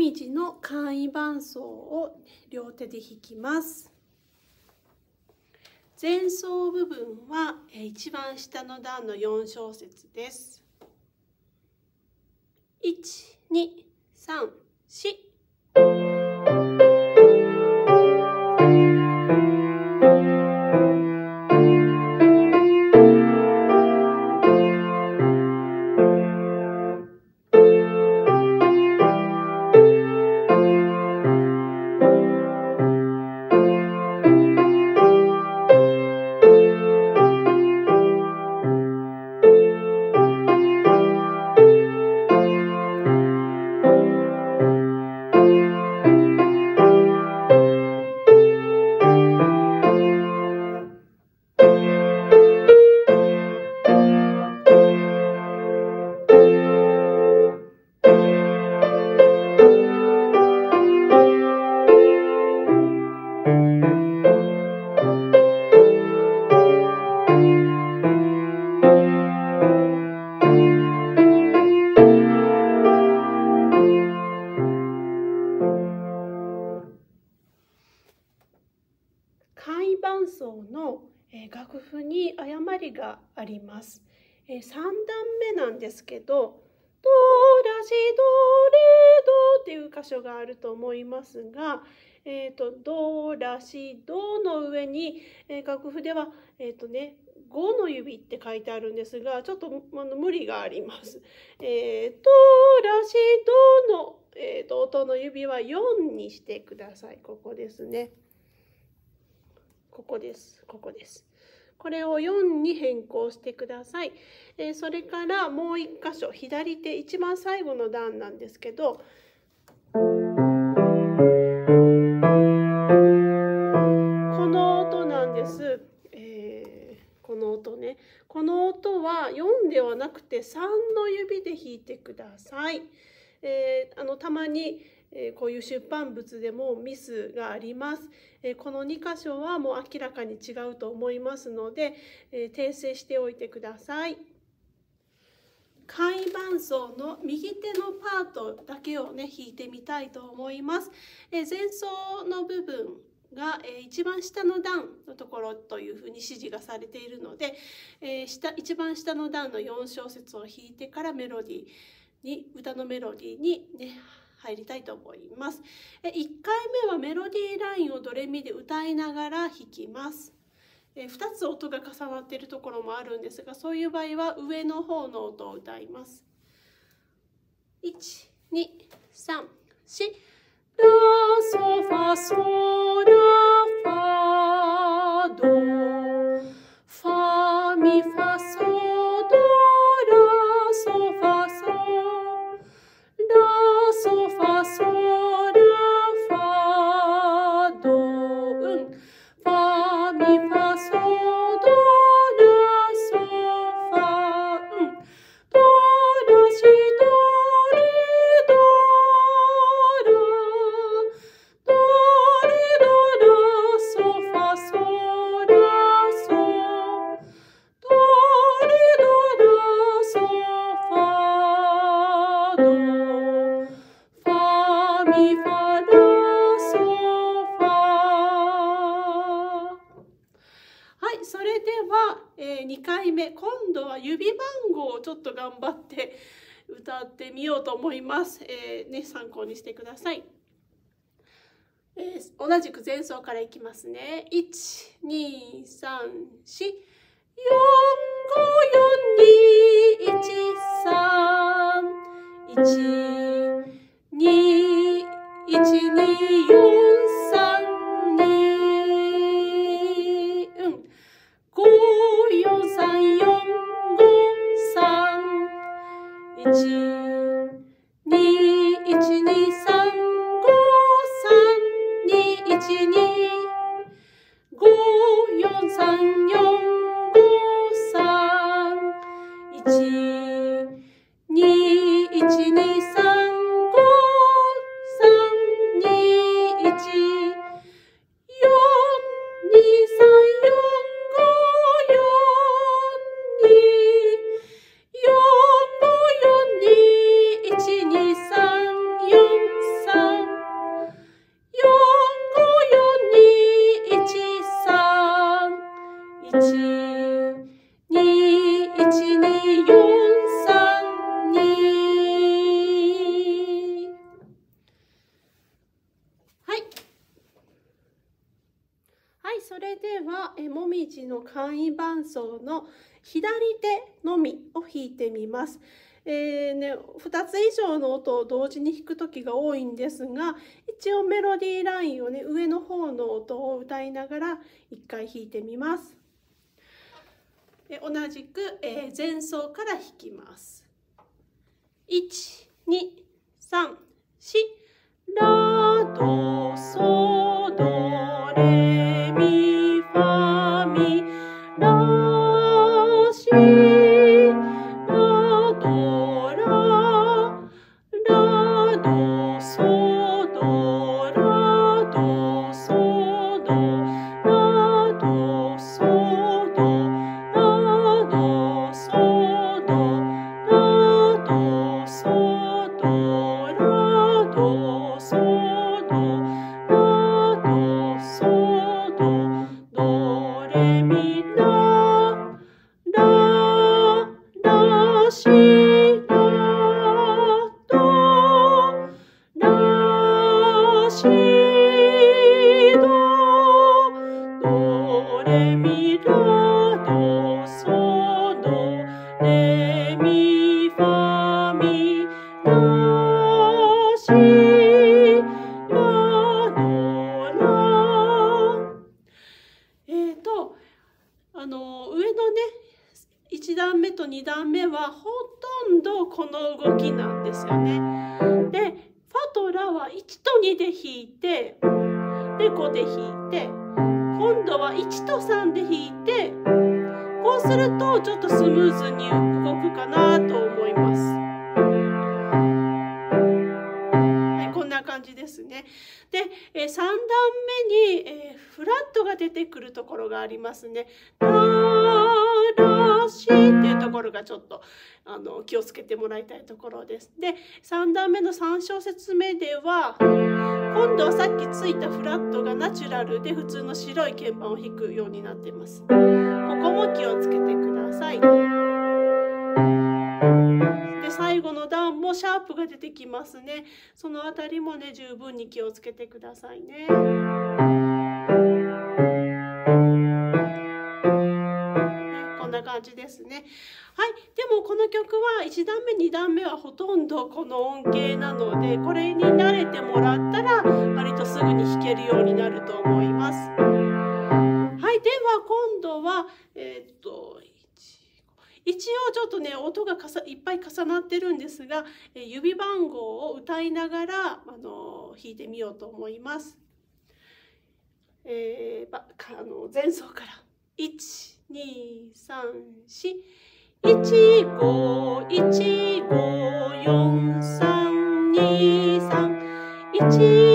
みじの簡易伴奏を両手で弾きます。前奏部分は一番下の段の4小節です。1、2、3、4。3段目なんですけど「ドラシドレド」っていう箇所があると思いますが、えーと、ドラシドの上に、えー、楽譜では、えーとね、5の指って書いてあるんですがちょっとあの無理があります。えー、ドラシドの、えーと音の指は4にしてください。ここですね。ここです。ここです。これを4に変更してください。えそれからもう1箇所左手一番最後の段なんですけどこの音なんです。えー、この音ね。この音は4ではなくて3の指で弾いてください。えー、あのたまにえこういう出版物でもミスがあります。えこの2箇所はもう明らかに違うと思いますので、え訂正しておいてください。簡易伴奏の右手のパートだけをね弾いてみたいと思います。え前奏の部分が、え一番下の段のところというふうに指示がされているので、え下一番下の段の4小節を弾いてからメロディーに歌のメロディーにね入りたいと思います。1回目はメロディーラインをドレミで歌いながら弾きます。2つ音が重なっているところもあるんですがそういう場合は上の方の音を歌います。1、2、3、4ラソファソラファ頑張って歌ってみようと思います。えー、ね、参考にしてください。えー、同じく前奏からいきますね。1、2、3、4、4、5、4、2、1、3、1、2、1、2、4、一起それではえもみじの簡易伴奏の左手のみを弾いてみます。えーね、2つ以上の音を同時に弾く時が多いんですが一応メロディーラインをね上の方の音を歌いながら1回弾いてみます。で同じく、えー、前奏から弾きます。1 2 3 4ラドソドレレドソドレミファミドシラノラえ、とあの上のね1段目と2段目はほとんどこの動きなんですよね。でファとラは1と2で弾いてで5で弾いて。今度は1と3で弾いてこうするとちょっとスムーズに動くかなと思います。はい、こんな感じですね。で、え3段目に、えラットが出てくるところがありますねラシっていうところがちょっとあの気をつけてもらいたいところです。で3段目の3小節目では今度はさっきついたフラットがナチュラルで普通の白い鍵盤を弾くようになっています。ここも気をつけてください。で最後の段もシャープが出てきますね。そのあたりもね十分に気をつけてくださいね。感じですね。はい、でもこの曲は1段目2段目はほとんどこの音形なのでこれに慣れてもらったら割とすぐに弾けるようになると思います。はい、では今度はえー、っと一応ちょっとね音がいっぱい重なってるんですが指番号を歌いながらあの弾いてみようと思います。えー、あの前奏から1二三四。一五一五四三二三。一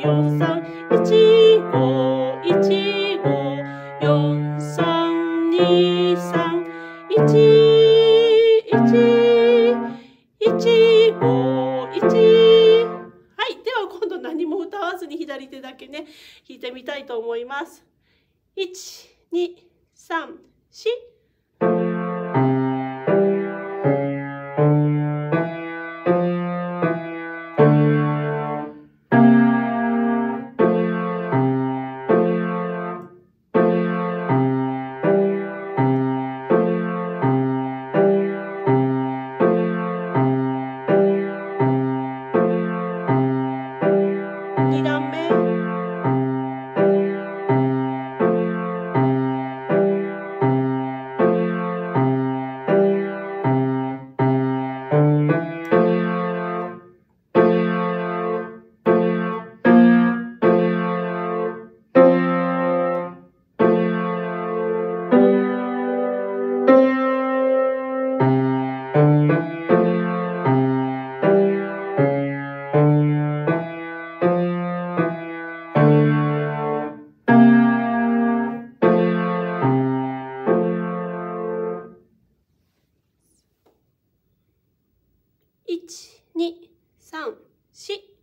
四三一五一五四三二三一一一五一はいでは今度何も歌わずに左手だけね弾いてみたいと思います。一、二、三、四2、3、4